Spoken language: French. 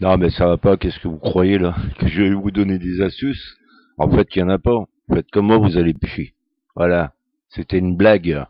Non, mais ça va pas, qu'est-ce que vous croyez là? Que je vais vous donner des astuces? En fait, il y en a pas. Faites comme moi, vous allez pêcher. Voilà, c'était une blague.